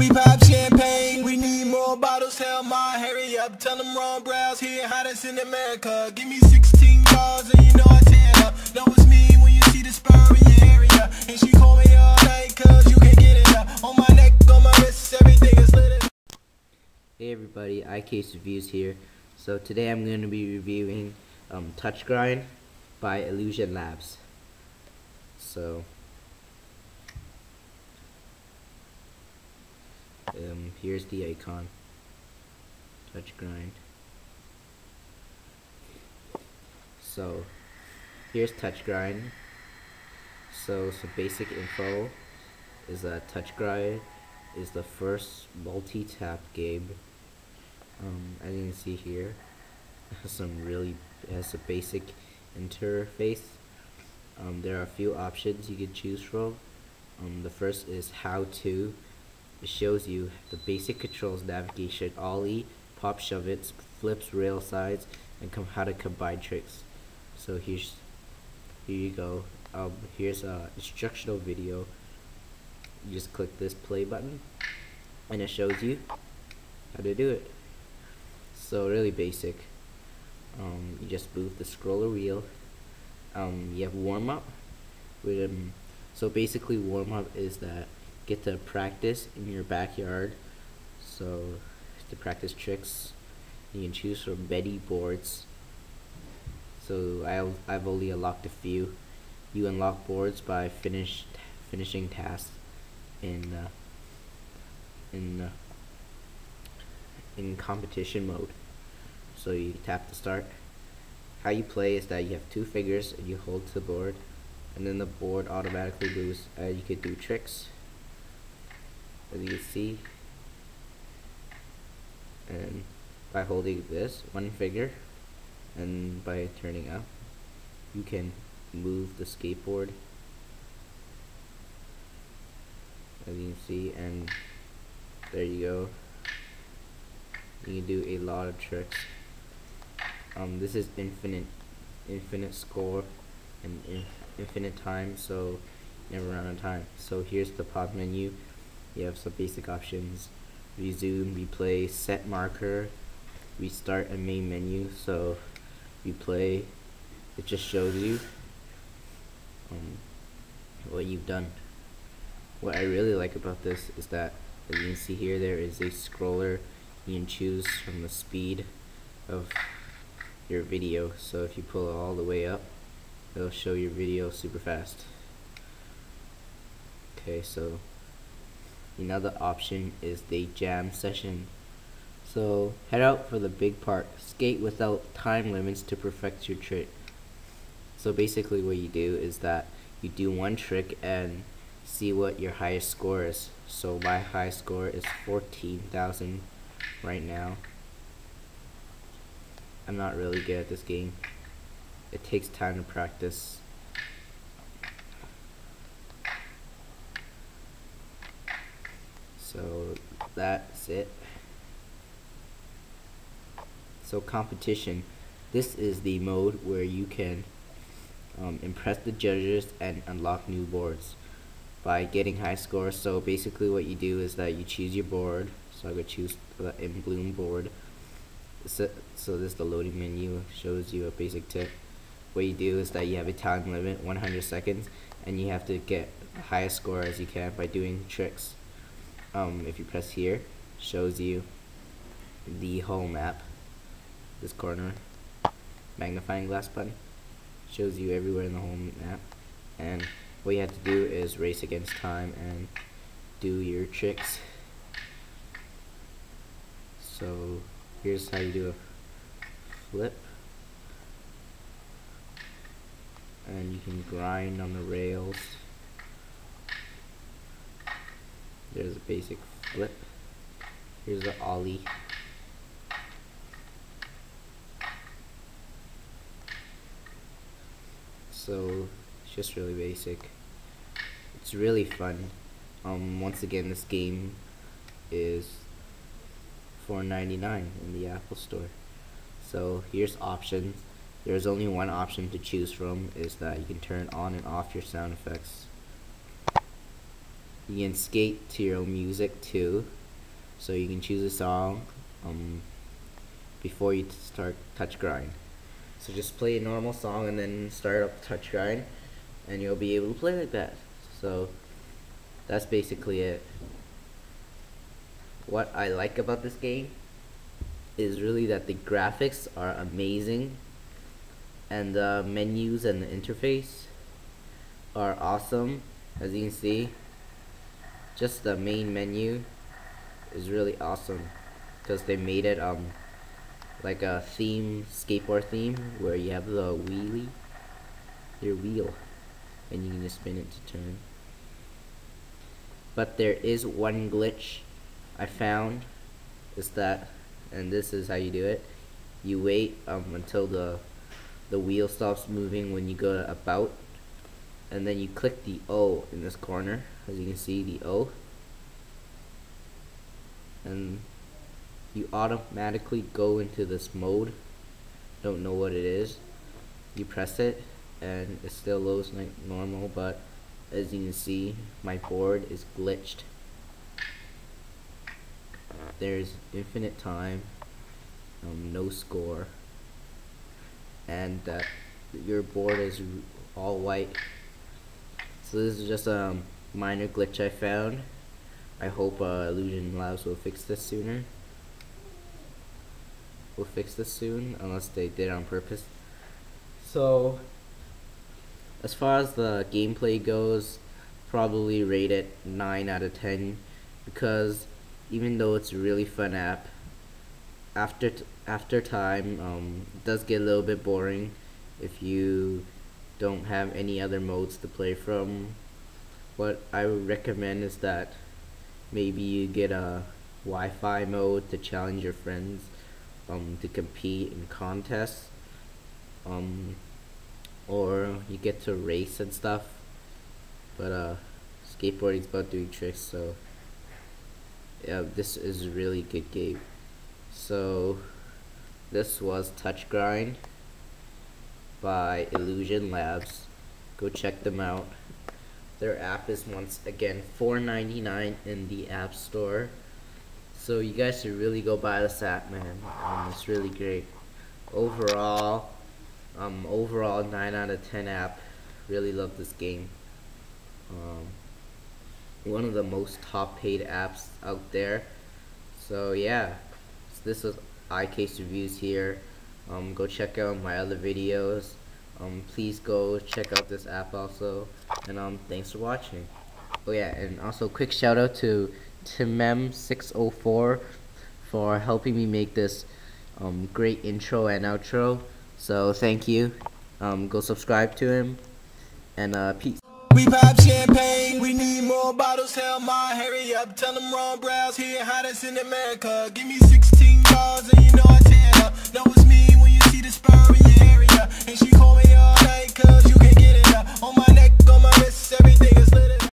We pop champagne, we need more bottles. Tell my hurry up, tell them Ron Browse here, hottest in America. Give me 16 bars and you know I tear up. Know it's me when you see the spur in your area. And she call me all night cause you can't get it up. On my neck, on my wrist, everything is lit. Hey everybody, iCase Reviews here. So today I'm going to be reviewing um, Touchgrind by Illusion Labs. So um, here's the icon. Touchgrind. So here's Touchgrind. So some basic info is that Touchgrind is the first multi-tap game um, as you can see here has some really has a basic interface um, there are a few options you can choose from um, the first is how to it shows you the basic controls navigation ollie pop shove it flips rail sides and how to combine tricks. So here's here you go. Um, here's a instructional video. You just click this play button and it shows you how to do it. So really basic. Um, you just move the scroller wheel. Um, you have warm up with um, so basically warm up is that get to practice in your backyard. So to practice tricks you can choose from many boards. So I'll, I've only unlocked a few. You unlock boards by finished finishing tasks in uh, in uh, in competition mode. So you tap to start. How you play is that you have two fingers and you hold to the board and then the board automatically moves uh, you could do tricks as you see and by holding this one finger and by turning up you can move the skateboard. As you can see and there you go. You can do a lot of tricks. Um, this is infinite infinite score and in infinite time so never run out of time. So here's the pop menu you have some basic options. Resume replay set marker. Restart a main menu so replay it just shows you um, what you've done. What I really like about this is that as you can see here there is a scroller. You can choose from the speed of your video. So if you pull it all the way up it'll show your video super fast. Okay so another option is the jam session so head out for the big park. skate without time limits to perfect your trick so basically what you do is that you do one trick and see what your highest score is so my high score is 14,000 right now I'm not really good at this game. It takes time to practice. So that's it. So competition. This is the mode where you can um, impress the judges and unlock new boards by getting high scores. So basically what you do is that you choose your board. So I would choose the in bloom board so, so this the loading menu shows you a basic tip what you do is that you have a time limit 100 seconds and you have to get the highest score as you can by doing tricks um, if you press here shows you the whole map this corner magnifying glass button shows you everywhere in the whole map and what you have to do is race against time and do your tricks. So here's how you do a flip. And you can grind on the rails there's a basic flip here's the ollie so it's just really basic it's really fun um, once again this game is $4.99 in the Apple Store. So here's options. There's only one option to choose from is that you can turn on and off your sound effects. You can skate to your own music too. So you can choose a song um, before you start Touchgrind. So just play a normal song and then start up Touchgrind and you'll be able to play like that. So that's basically it. What I like about this game is really that the graphics are amazing and the menus and the interface are awesome as you can see just the main menu is really awesome. Because they made it um like a theme skateboard theme where you have the wheelie your wheel and you can just spin it to turn. But there is one glitch I found is that and this is how you do it. You wait um, until the the wheel stops moving when you go about and then you click the O in this corner as you can see the O. And you automatically go into this mode. Don't know what it is. You press it and it still loads like normal but as you can see my board is glitched. There's infinite time um, no score. And that your board is all white so this is just a minor glitch I found. I hope uh, Illusion Labs will fix this sooner. Will fix this soon unless they did on purpose. So as far as the gameplay goes probably rate it 9 out of 10 because even though it's a really fun app after after time um, does get a little bit boring if you don't have any other modes to play from. What I would recommend is that maybe you get a Wi-Fi mode to challenge your friends um, to compete in contests um, or you get to race and stuff. But uh, skateboarding's about doing tricks so yeah this is a really good game. So this was Touchgrind by Illusion Labs. Go check them out. Their app is once again $4.99 in the App Store. So you guys should really go buy this app, man. Um, it's really great. Overall, um, overall 9 out of 10 app. Really love this game. Um, one of the most top paid apps out there. So yeah this was iCase Reviews here. Um, go check out my other videos. Um, please go check out this app also. And um, thanks for watching. Oh yeah, and also quick shout out to Timem604 for helping me make this um, great intro and outro. So thank you. Um, go subscribe to him. And uh, peace. We pop champagne, we need more bottles, tell my hurry up Tell them Ron Browns here, hottest in America Give me 16 bars and you know I tear up it's and she call me all night cause you can't get it out. On my neck, on my wrist, everything is lit.